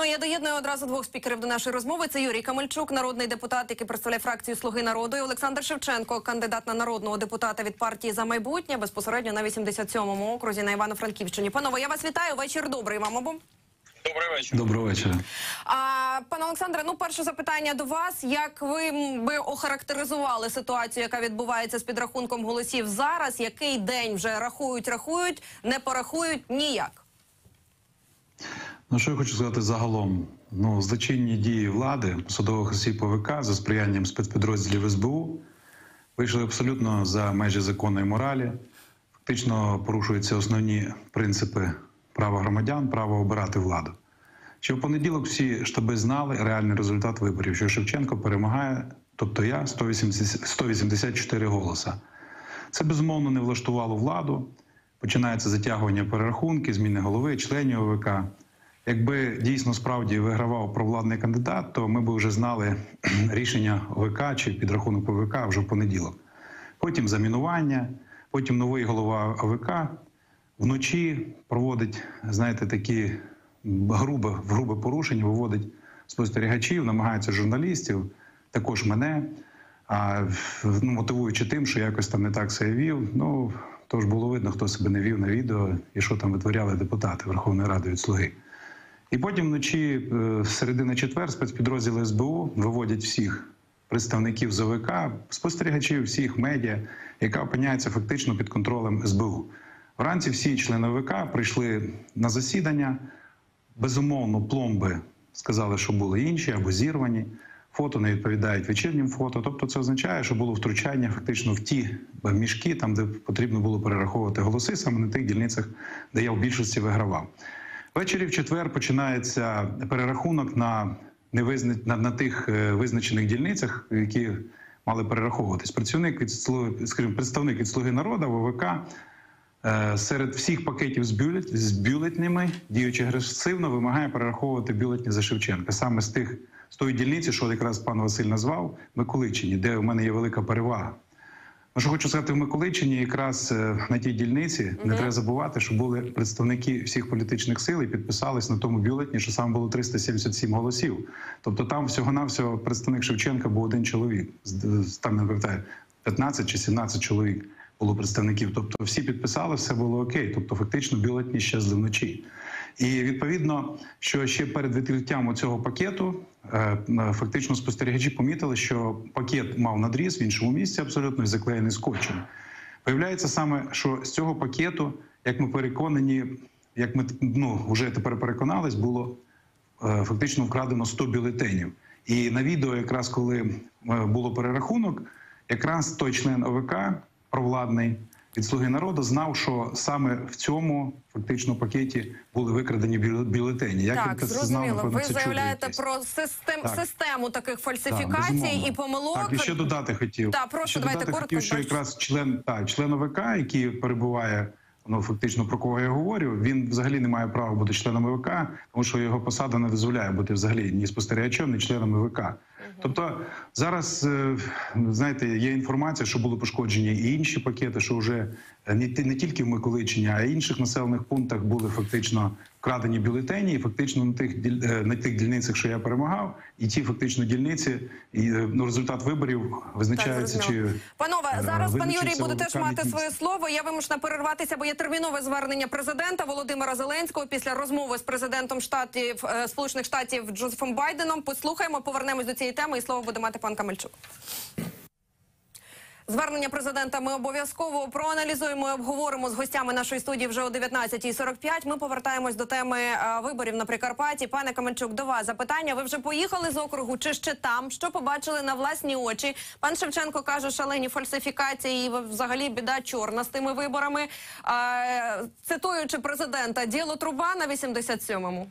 Ну я доєдную одразу двох спікерів до нашої розмови. Це Юрій Камельчук, народний депутат, який представляє фракцію Слуги народу, і Олександр Шевченко, кандидат на народного депутата від партії за майбутнє, безпосередньо на 87-му окрузі на Івано-Франківщині. Панове, я вас вітаю. Вечір добрий вам обом. Добрий вечір. Доброго вечора. А пане Олександре, ну перше запитання до вас: як ви би охарактеризували ситуацію, яка відбувається з підрахунком голосів зараз? Який день вже рахують, рахують, не порахують ніяк? Ну що я хочу сказати загалом? Ну, злочинні дії влади, посадових осіб ПВК за сприянням спецпідрозділів СБУ вийшли абсолютно за межі законної моралі. Фактично порушуються основні принципи права громадян, право обирати владу. Ще в понеділок всі штаби знали реальний результат виборів, що Шевченко перемагає, тобто я 180, 184 голоса. Це безумовно не влаштувало владу. Починається затягування перерахунки, зміни голови, членів ОВК. Якби дійсно справді вигравав провладний кандидат, то ми б вже знали рішення ОВК чи підрахунок ОВК вже в понеділок. Потім замінування, потім новий голова ОВК вночі проводить, знаєте, такі грубе, грубе порушення, виводить спостерігачів, намагається журналістів, також мене, а, ну, мотивуючи тим, що якось там не так себе вів. Ну, то ж було видно, хто себе не вів на відео і що там витворяли депутати Верховної Ради від слуги. І потім вночі, е, середина четвер, спецпідрозділи СБУ виводять всіх представників ЗОВК, спостерігачів, всіх медіа, яка опиняється фактично під контролем СБУ. Вранці всі члени ВК прийшли на засідання. Безумовно, пломби сказали, що були інші або зірвані. Фото не відповідають вечірнім фото. Тобто, це означає, що було втручання фактично в ті мішки, там де потрібно було перераховувати голоси, саме на тих дільницях, де я в більшості вигравав. Ввечері в четвер починається перерахунок на невизна... на, на тих е, визначених дільницях, які мали перераховуватись. Працівник від слуги, скажімо, представник від слуги народу ВВК е, серед всіх пакетів з, бюлет... з бюлетнями, діючи агресивно, вимагає перераховувати бюлетні за Шевченка. Саме з тих з тої дільниці, що якраз пан Василь назвав, Миколичині, де у мене є велика перевага. Ну, що хочу сказати, в Миколичині якраз е, на тій дільниці не треба забувати, що були представники всіх політичних сил і підписались на тому бюлетні, що саме було 377 голосів. Тобто там всього-навсього представник Шевченка був один чоловік. З- з- Там не пам'ятаю, 15 чи 17 чоловік було представників. Тобто всі підписали, все було окей. Тобто, фактично, бюлетні щезли вночі. І відповідно, що ще перед відкриттям цього пакету е, е, фактично спостерігачі помітили, що пакет мав надріз в іншому місці абсолютно і заклеєний скотчем. Виявляється саме, що з цього пакету, як ми переконані, як ми ну вже тепер переконались, було е, фактично вкрадено 100 бюлетенів. І на відео, якраз коли було перерахунок, якраз той член ОВК провладний від слуги народу знав, що саме в цьому фактично пакеті були викрадені бюле- бюлетені. Як так, він це знав, зрозуміло. напевно, Ви це заявляєте про систем Так. систему таких фальсифікацій безумовно. і помилок. Так, і ще додати хотів. Так, прошу, ще давайте додати коротко, хотів, що якраз член так, член ОВК, який перебуває. Ну, фактично про кого я говорю, він взагалі не має права бути членом ОВК, тому що його посада не дозволяє бути взагалі ні спостерігачем, ні членом ОВК. Тобто зараз е, знаєте, є інформація, що були пошкоджені і інші пакети, що вже не, ті- не тільки в Миколичині, а й інших населених пунктах були фактично вкрадені бюлетені, і фактично на тих е, на тих дільницях, що я перемагав, і ті фактично дільниці, і е, ну, результат виборів визначається Так, чи. Панове, е, зараз пан Юрій буде теж мати своє слово. Я вимушена перерватися, бо є термінове звернення президента Володимира Зеленського після розмови з президентом штатів е, Сполучених Штатів Джозефом Байденом. Послухаємо, повернемось до цієї теми, і слово буде мати пан Камельчук. Звернення президента ми обов'язково проаналізуємо і обговоримо з гостями нашої студії вже о 19.45. Ми повертаємось до теми е, виборів на Прикарпатті. Пане Каменчук, до вас запитання. Ви вже поїхали з округу чи ще там? Що побачили на власні очі? Пан Шевченко каже, шалені фальсифікації і взагалі біда чорна з тими виборами. Цитуючи президента, діло труба на 87-му.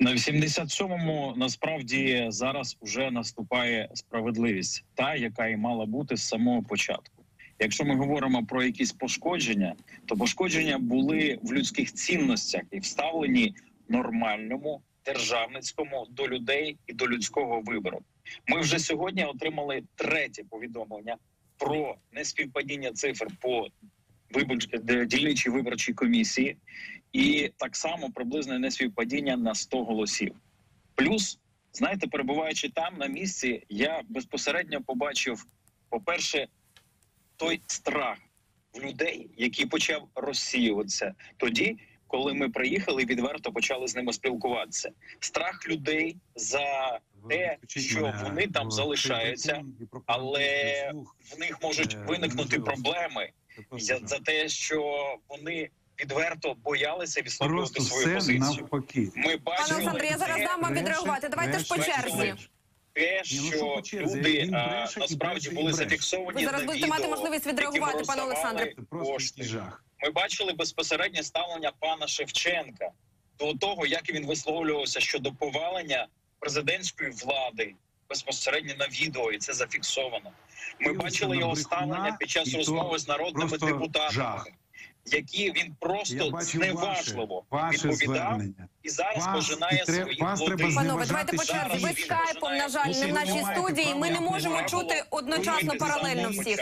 На 87-му насправді зараз вже наступає справедливість, та яка і мала бути з самого початку. Якщо ми говоримо про якісь пошкодження, то пошкодження були в людських цінностях і вставлені нормальному державницькому до людей і до людського вибору. Ми вже сьогодні отримали третє повідомлення про неспівпадіння цифр по виборчій дільничій виборчій комісії. і так само приблизне неспівпадіння на 100 голосів. Плюс, знаєте, перебуваючи там на місці, я безпосередньо побачив, по-перше, той страх в людей, який почав розсіюватися тоді, коли ми приїхали і відверто почали з ними спілкуватися. Страх людей за те, що вони там залишаються, але в них можуть Е, виникнути проблеми за, за те, що вони відверто боялися висловлювати свою все позицію. навпаки. Ми Пане бачили Олександре, я зараз дам вам відреагувати. Давайте ж по черзі. те, ну що люди а, насправді були зафіксовані Ви зараз на будете відео, мати можливість яким відреагувати, пане Олександре. Це кошти. Ми бачили безпосереднє ставлення пана Шевченка до того, як він висловлювався щодо повалення президентської влади безпосередньо на відео, і це зафіксовано. Ми і бачили його ставлення під час розмови з народними депутатами, жах. які він просто зневажливо ваше відповідав звернення. і зараз Вас пожинає і свої вас треба Панове, давайте по черзі. Ви скайпом, на жаль, не в нашій студії. Ми не можемо чути одночасно паралельно всіх.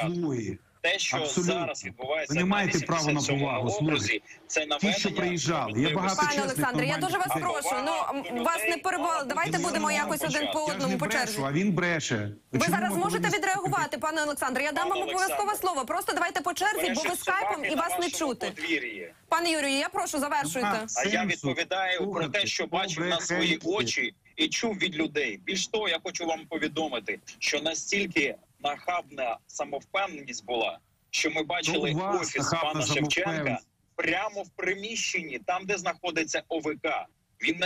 Те, що Абсолютно. зараз відбувається Ви не маєте права на повагу, окрузі, це Ті, що приїжджали. Є багато Пане Олександре, я дуже вас нормальних прошу. Ну вас не перебували. Давайте будемо якось один по я Я одному по черзі. а він бреше. Ви Чому зараз можете відреагувати, пане Олександре. Я дам вам обов'язкове слово. Просто давайте по черзі, бо ви скайпом і вас не чути. Подвір'ї. Пане Юрію, я прошу завершуйте. А я відповідаю про те, що бачив на свої очі і чув від людей. Більш того, я хочу вам повідомити, що настільки нахабна самовпевненість була, що ми бачили Ну, вас офіс пана Шевченка прямо в приміщенні, там де знаходиться ОВК. Він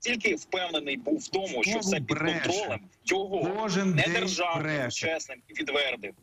настільки впевнений був в тому, що все під контролем його Кожен не державним, чесним і відвердим.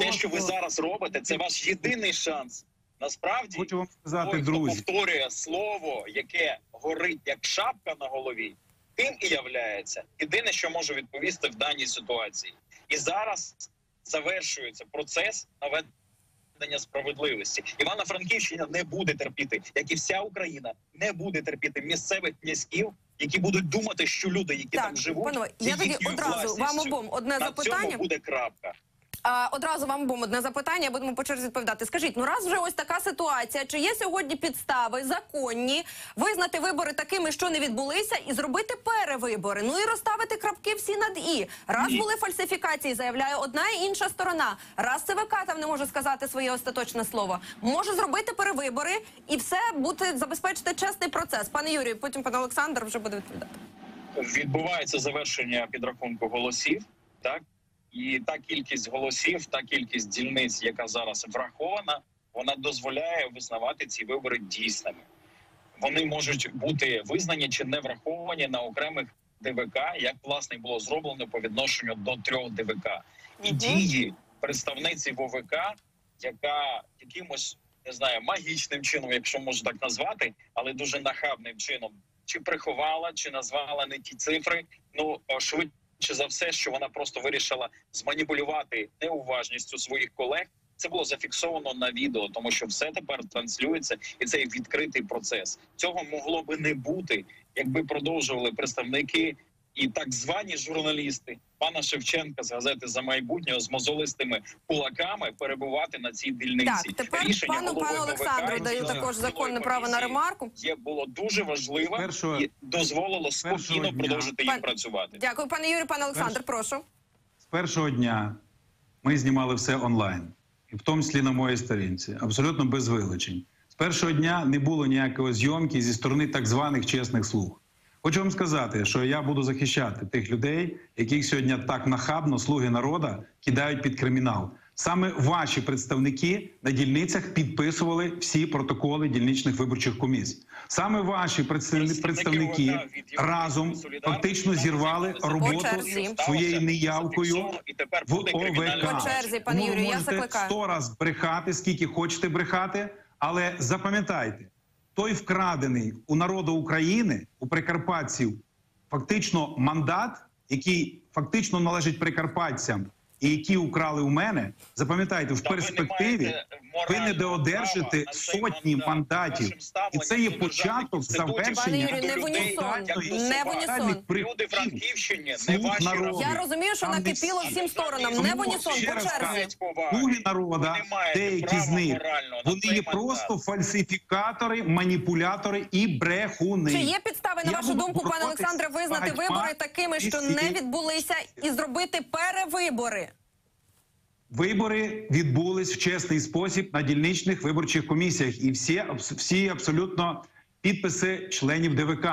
Те, що ви зараз робите, це ваш єдиний шанс. Насправді, Хочу вам сказати, той, хто повторює слово, яке горить як шапка на голові, тим і являється. Єдине, що може відповісти в даній ситуації. І зараз завершується процес наведення справедливості. Івано-Франківщина не буде терпіти, як і вся Україна не буде терпіти місцевих князьків, які будуть думати, що люди, які Так, там живуть, панове, я тоді одразу вам обом одне на запитання. цьому буде крапка. А, одразу вам обом одне запитання, будемо по черзі відповідати. Скажіть, ну раз вже ось така ситуація, чи є сьогодні підстави законні визнати вибори такими, що не відбулися, і зробити перевибори? Ну і розставити крапки всі над і. Раз Ні. були фальсифікації, заявляє одна і інша сторона. Раз ЦВК там не може сказати своє остаточне слово. Може зробити перевибори і все бути забезпечити чесний процес. Пане Юрію, потім пан Олександр вже буде відповідати. відбувається завершення підрахунку голосів, так і та кількість голосів, та кількість дільниць, яка зараз врахована, вона дозволяє визнавати ці вибори дійсними. Вони можуть бути визнані чи не враховані на окремих ДВК, як власне було зроблено по відношенню до трьох ДВК. І дії представниці ВОВК, яка якимось не знаю магічним чином, якщо можна так назвати, але дуже нахабним чином, чи приховала, чи назвала не ті цифри. Ну е, швидше за все, що вона просто вирішила зманіпулювати неуважністю своїх колег. Це було зафіксовано на відео, тому що все тепер транслюється, і це відкритий процес. Цього могло би не бути, якби продовжували представники і так звані журналісти пана Шевченка з газети за майбутнє з мозолистими кулаками перебувати на цій дільниці. Так, тепер Рішення пану пану Олександру даю також законне право на ремарку. є було дуже важливо Першого- і дозволило спокійно продовжити їм працювати. Дякую, пане Юрію, пане Олександр. Прошу. З першого дня ми знімали все онлайн, і в тому числі на моїй сторінці, абсолютно без вилучень. З першого дня не було ніякої зйомки зі сторони так званих чесних слуг. Хочу вам сказати, що я буду захищати тих людей, яких сьогодні так нахабно слуги народа кидають під кримінал. Саме ваші представники на дільницях підписували всі протоколи дільничних виборчих комісій. Саме ваші представники, представники разом фактично зірвали роботу своєю неявкою і тепер в ОВК. Черзі, пане Юрію, я можете закликаю. сто раз брехати, скільки хочете брехати, але запам'ятайте, той вкрадений у народу України, у прикарпатців, фактично мандат, який фактично належить прикарпатцям, і які украли у мене, запам'ятайте, в Та перспективі ви не доодержите сотні мандатів. І це є початок завершення Слуг ваші народу. Я розумію, що накипіло всім сторонам. Не в унісон, по черзі. Слуги народа, деякі з них, вони є просто фальсифікатори, маніпулятори і брехуни. Чи є підстави, на вашу думку, пане Олександре, визнати вибори такими, що не відбулися, і зробити перевибори? Вибори відбулись в чесний спосіб на дільничних виборчих комісіях, і всі, всі абсолютно підписи членів ДВК.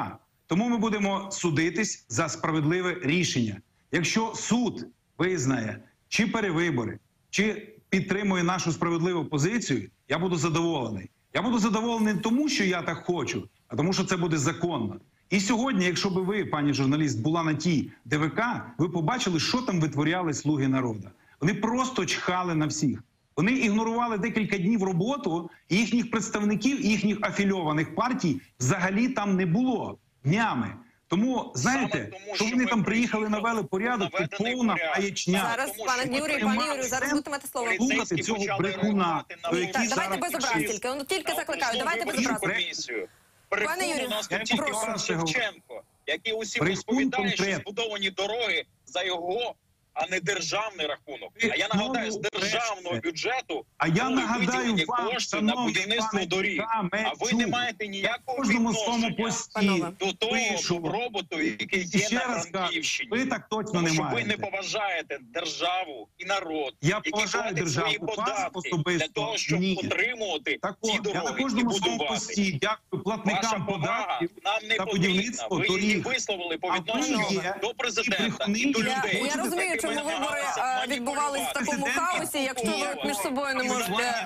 Тому ми будемо судитись за справедливе рішення. Якщо суд визнає чи перевибори, чи підтримує нашу справедливу позицію, я буду задоволений. Я буду задоволений не тому, що я так хочу, а тому, що це буде законно. І сьогодні, якщо би ви, пані журналіст, була на тій ДВК, ви побачили, що там витворяли слуги народу. Вони просто чхали на всіх. Вони ігнорували декілька днів роботу, їхніх представників, їхніх афільованих партій взагалі там не було днями. Тому знаєте, тому, що що вони там приїхали, навели порядок, це повна маячня. Зараз, тому пане Юрію, ми пане Юрію, зараз будете слово. Слухати цього брехуна, вулиці. Так, давайте без образ тільки. Ну тільки закликаю. Давайте без образ. Пане Юрію, у нас я тут тільки тільки про це говорю. Шевченко, який усім розповідає, що збудовані дороги за його, а не державний рахунок. А я нагадаю, з державного бюджету А я нагадаю вам, кошти на будівництво доріг. А ви не маєте ніякого відношення до того роботу, який є на раз Франківщині. ви так точно не що ви не поважаєте державу і народ, Я які поважаю державу, свої податки для того, щоб отримувати на дороги і будувати. дякую платникам податків. нам не та будівництво Ви її висловили по відношенню до президента і до людей. Я, розумію, чому вибори а, відбувались в такому хаосі, якщо ви між собою не можете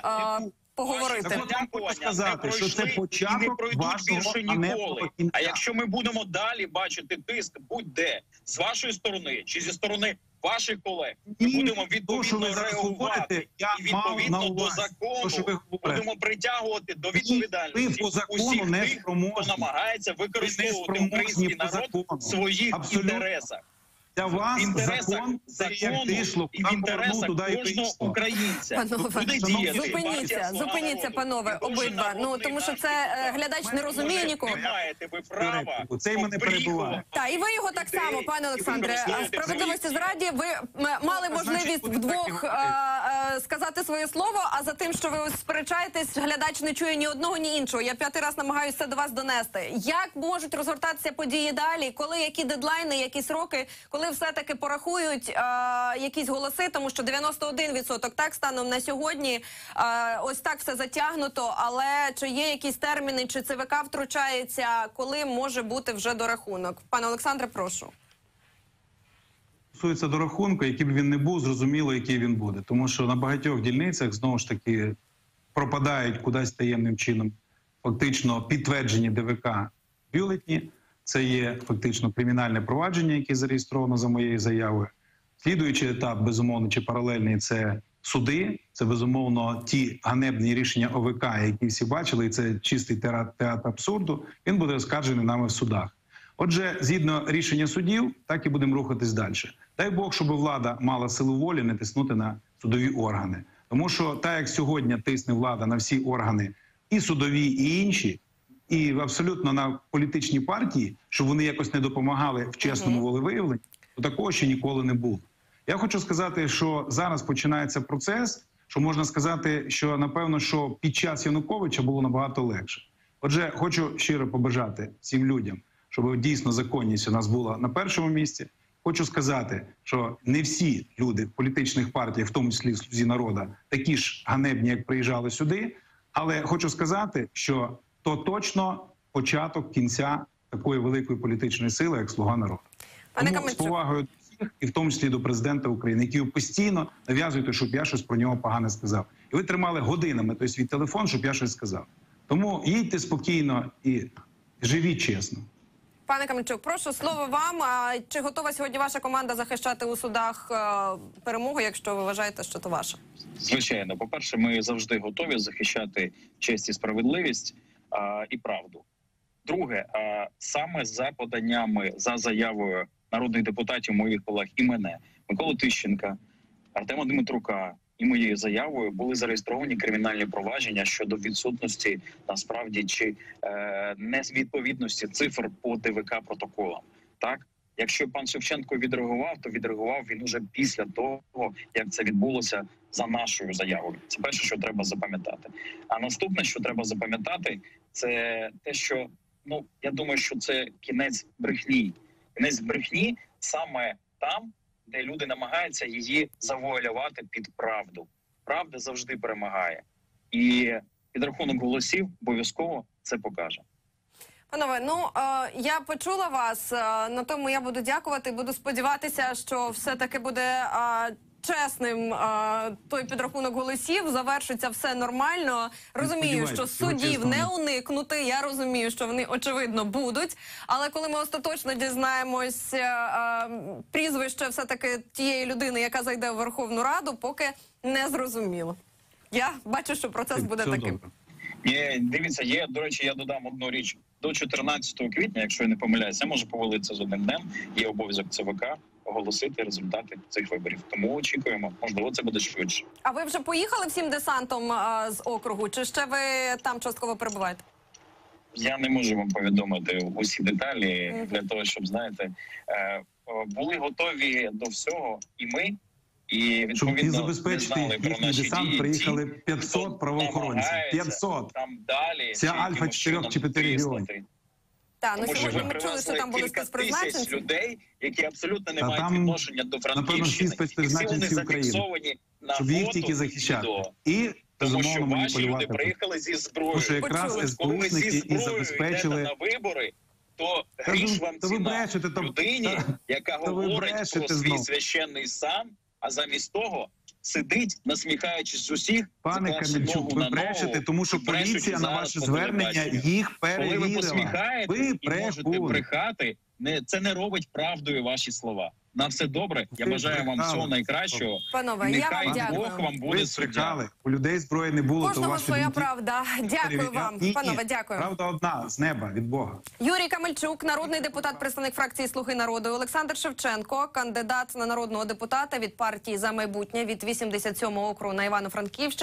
поговорити. Так я хочу сказати, що це і не початок пройдуть вашого більше ніколи. А якщо ми будемо далі бачити тиск будь-де з вашої сторони чи зі сторони ваших колег, ми Ні, будемо то, що ви відповідно говорите, реагувати я і мав на відповідно до увазі. То, що ви закону говорите. будемо притягувати до ви відповідальності по закону усіх не тих, хто спроможні. намагається Ви не використовувати спроможні український по народ закону. в своїх Абсолютно. інтересах. Для вас закон закону дишло, і в інтересах туди кожного українця. Панове, Шановні, Зупиніться, партія зупиніться, панове, обидва. Ну тому що це е, глядач не розуміє нікого. Не маєте ви права. Цей мене перебуває. Та і ви його так само, пане Олександре. Справедливості зраді. Ви мали можливість вдвох сказати своє слово. А за тим, що ви ось сперечаєтесь, глядач не чує ні одного, ні іншого. Я п'ятий раз намагаюся це до вас донести. Як можуть розгортатися події далі? Коли які дедлайни, які сроки, коли все таки порахують е, якісь голоси, тому що 91% так станом на сьогодні. Е, ось так все затягнуто. Але чи є якісь терміни, чи ЦВК втручається, коли може бути вже дорахунок? Пане Олександре, прошу. Стосується до рахунку, який б він не був, зрозуміло, який він буде. Тому що на багатьох дільницях знову ж таки пропадають кудись таємним чином фактично підтверджені ДВК бюлетні. Це є фактично кримінальне провадження, яке зареєстровано за моєю заявою. Слідуючий етап, безумовно, чи паралельний це суди. Це безумовно ті ганебні рішення ОВК, які всі бачили, і це чистий театр, абсурду. Він буде оскаржений нами в судах. Отже, згідно рішення судів, так і будемо рухатись далі. Дай Бог, щоб влада мала силу волі не тиснути на судові органи. Тому що так як сьогодні тисне влада на всі органи, і судові, і інші, і абсолютно на політичні партії, щоб вони якось не допомагали в чесному волевиявленні, то такого ще ніколи не було. Я хочу сказати, що зараз починається процес, що можна сказати, що напевно, що під час Януковича було набагато легше. Отже, хочу щиро побажати всім людям, щоб дійсно законність у нас була на першому місці. Хочу сказати, що не всі люди політичних партіях, в тому числі слузі народу, такі ж ганебні, як приїжджали сюди. Але хочу сказати, що то точно початок кінця такої великої політичної сили, як слуга народу. Пане Тому з повагою до всіх, і в тому числі до президента України, які постійно нав'язуєте, щоб я щось про нього погане сказав. І ви тримали годинами той свій телефон, щоб я щось сказав. Тому їдьте спокійно і живіть чесно. Пане Камельчук, прошу слово вам. А чи готова сьогодні ваша команда захищати у судах е, перемогу, якщо ви вважаєте, що то ваша? Звичайно, по перше, ми завжди готові захищати честь і справедливість а, і правду. Друге, а, саме за поданнями за заявою народних депутатів, моїх колег і мене, Миколи Тищенка, Артема Дмитрука і моєю заявою були зареєстровані кримінальні провадження щодо відсутності насправді чи е, невідповідності цифр по ДВК протоколам. Так, якщо пан Шевченко відреагував, то відреагував він уже після того, як це відбулося за нашою заявою. Це перше, що треба запам'ятати. А наступне, що треба запам'ятати, це те, що ну я думаю, що це кінець брехні. Кінець брехні саме там, де люди намагаються її завуалювати під правду. Правда завжди перемагає, і підрахунок голосів обов'язково це покаже. Панове, ну е, я почула вас. Е, на тому я буду дякувати. Буду сподіватися, що все таки буде. Чесним е, той підрахунок голосів завершиться все нормально. Розумію, що судів не уникнути. Я розумію, що вони очевидно будуть. Але коли ми остаточно дізнаємось е, е, прізвище, все таки тієї людини, яка зайде в Верховну Раду, поки не зрозуміло. Я бачу, що процес буде Всього таким. добре. Є, дивіться, є до речі, я додам одну річ до 14 квітня, якщо я не помиляюся, може повалитися з одним днем. Є обов'язок ЦВК оголосити результати цих виборів. Тому очікуємо, можливо, це буде швидше. А ви вже поїхали всім десантом е, з округу? Чи ще ви там частково перебуваєте? Я не можу вам повідомити усі деталі Мгм. для того, щоб знаєте, е, були готові до всього, і ми. І Щоб і відповідно не забезпечити знали про їхній наші десант, дії. приїхали Ті, 500 правоохоронців. намагається 500. там далі. Це чи альфа якимось чотирьох чи п'яти регіонів. Так, ну сьогодні ми чули, що там були спецпризначенці. людей, які абсолютно не Та мають там, відношення до Франківщини. І всі вони спецпризначенці України, зафіксовані на щоб їх тільки захищати. відео. І Тому що ваші люди приїхали зі зброєю. Тому що якраз Почули. Зі і забезпечили. на вибори, то Та гріш вам та ви ціна брешете, там- людині, та- яка та ви говорить про свій знов. священний сан, а замість того сидить, насміхаючись з усіх, Пане Камільчук, ви брешете, тому що поліція на ваше звернення їх їх Коли ви перевірила. посміхаєтесь Ви і можете брехати, не це не робить правдою ваші слова. На все добре. Я бажаю вам всього найкращого. Панове, я Нехай вам Бог дякую. вам буде суддя. У людей зброї не було, то Кожного ваші своя думки правда. Дякую вам, панове. Дякую. Правда одна з неба від Бога. Юрій Камельчук, народний депутат, представник фракції Слуги народу. Олександр Шевченко, кандидат на народного депутата від партії за майбутнє від 87-го округу на Івано-Франківщині.